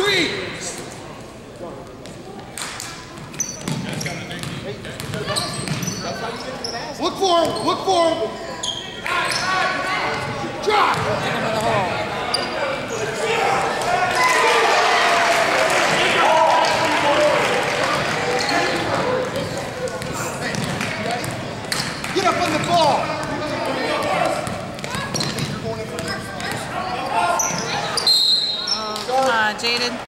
Three. Look for him. Look for him. Drop. Get up on the ball. Jaden.